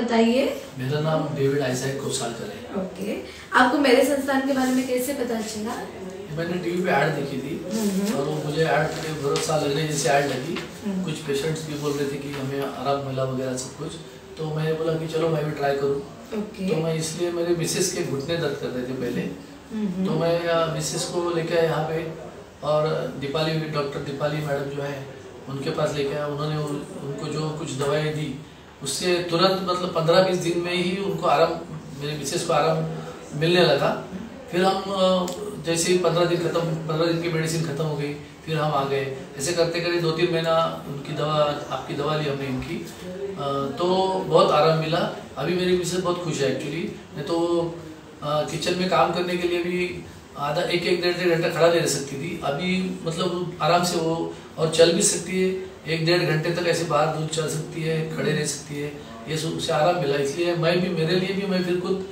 बताइए। मेरा नाम डेविड आइजैक कोसालकर है। ओके। आपको मेरे संस्थान के बारे में कैसे पता चला? मैंने टीवी पे ऐड देखी थी। और वो मुझे ऐड पे भरोसा लगने जैसे ऐड लगी। कुछ पेशेंट्स भी बोल रहे थे कि हमें आराम मिला वगैरह सब कुछ। तो मैंने बोला कि चलो मैं भी ट्राई करूँ। तो मैं इसलिए मेरे मिसेस के घुटने दर्द कर रहे थे पहले। हम्म, तो मैं मिसेस को लेके आया यहाँ पे। और दीपाली डॉक्टर दीपाली मैडम जो है उनके पास लेके आया। उन्होंने उनको जो कुछ दवाएँ दी उससे तुरंत मतलब पंद्रह बीस दिन में ही उनको आराम मेरे मिसेस को आराम मिलने लगा। फिर हम जैसे ही पंद्रह दिन खत्म, पंद्रह दिन की मेडिसिन खत्म हो गई, फिर हम आ गए। ऐसे करते करते दो तीन महीना उनकी दवा, आपकी दवा ली हमने इनकी। तो बहुत आराम मिला। अभी मेरी मिसेस बहुत खुश है एक्चुअली मैं तो किचन में काम करने के लिए भी आधा एक एक डेढ़ डेढ़ घंटा खड़ा नहीं रह सकती थी। अभी मतलब आराम से वो, और चल भी सकती है। एक डेढ़ घंटे तक ऐसे बाहर दूध चल सकती है, खड़े रह सकती है। ये उसे आराम मिला, इसलिए मैं भी, मेरे लिए भी, मैं फिर खुद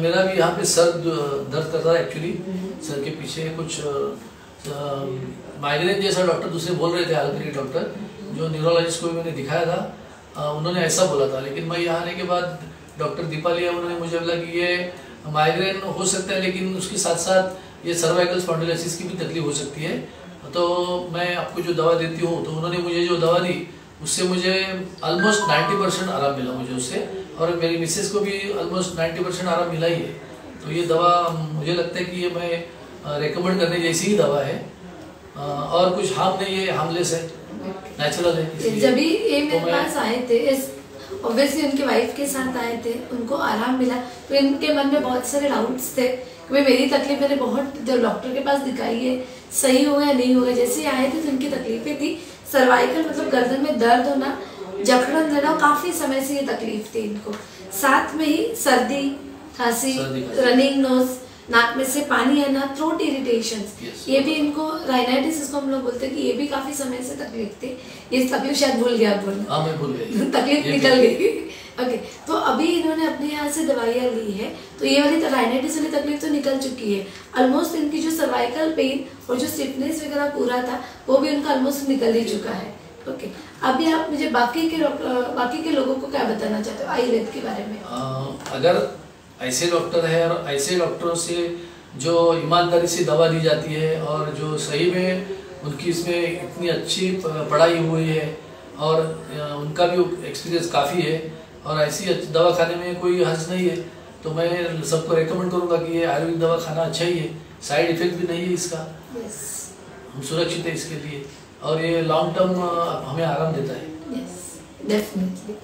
मेरा भी यहाँ पे सर दर्द करता है एक्चुअली सर के पीछे कुछ माइग्रेन जैसा डॉक्टर दूसरे बोल रहे थे आयुर्वेदिक डॉक्टर जो न्यूरोलॉजिस्ट को भी मैंने दिखाया था। उन्होंने ऐसा बोला था। लेकिन मैं यहाँ आने के बाद डॉक्टर दीपाली उन्होंने मुझे बोला कि ये माइग्रेन हो सकता है, लेकिन उसके साथ साथ ये सर्वाइकल स्पॉन्डिलोसिस की भी तकलीफ़ हो सकती है। तो मैं आपको जो दवा देती हूँ तो उन्होंने मुझे जो दवा दी उससे मुझे ऑलमोस्ट 90 परसेंट आराम मिला मुझे उससे। और मेरी मिसेस को भी ऑलमोस्ट 90 परसेंट आराम मिला ही है। तो ये दवा मुझे लगता है कि ये मैं रेकमेंड करने जैसी ही दवा है। और कुछ हार्म नहीं है हार्मलेस है। नेचुरल है जब ये तो मेरे पास आए थे इस ऑब्वियसली उनके वाइफ के साथ आए थे उनको आराम मिला। तो इनके मन में बहुत सारे डाउट्स थे कि भाई मेरी तकलीफ़ मैंने बहुत डॉक्टर के पास दिखाई है सही होगा या नहीं होगा जैसे आए थे तो उनकी तकलीफें थी। सर्वाइकल मतलब गर्दन में दर्द होना जकड़न देना काफ़ी समय से ये तकलीफ़ थी इनको। साथ में ही सर्दी, खांसी। रनिंग नोज़ नाक में से पानी आना थ्रोट इरिटेशन Yes. ये भी इनको राइनाइटिस इसको हम लोग बोलते हैं कि ये भी काफ़ी समय से तकलीफ़ थी ये तकलीफ़ शायद भूल गया बोलना। हाँ मैं भूल गई तकलीफ़ निकल गई। ओके तो अभी इन्होंने अपने यहाँ से दवाइयाँ ली है। तो ये वाली राइनाइटिस वाली तकलीफ़ तो निकल चुकी है। ऑलमोस्ट इनकी जो सर्वाइकल पेन और जो स्टिफनेस वगैरह पूरा था वो भी उनका ऑलमोस्ट निकल ही चुका है। Okay okay. अभी आप मुझे बाकी के बाकी के लोगों को क्या बताना चाहते हो? आयुर्वेद के बारे में। अ, अगर ऐसे डॉक्टर है और ऐसे डॉक्टरों से जो ईमानदारी से दवा दी जाती है और जो सही में उनकी इसमें इतनी अच्छी पढ़ाई हुई है और उनका भी एक्सपीरियंस काफ़ी है और ऐसी दवा खाने में कोई हर्ज नहीं है। तो मैं सबको रेकमेंड करूँगा कि ये आयुर्वेदिक दवा खाना अच्छा ही है। साइड इफ़ेक्ट भी नहीं है इसका। यस हम सुरक्षित है इसके लिए और ये लॉन्ग टर्म हमें आराम देता है। डेफिनेटली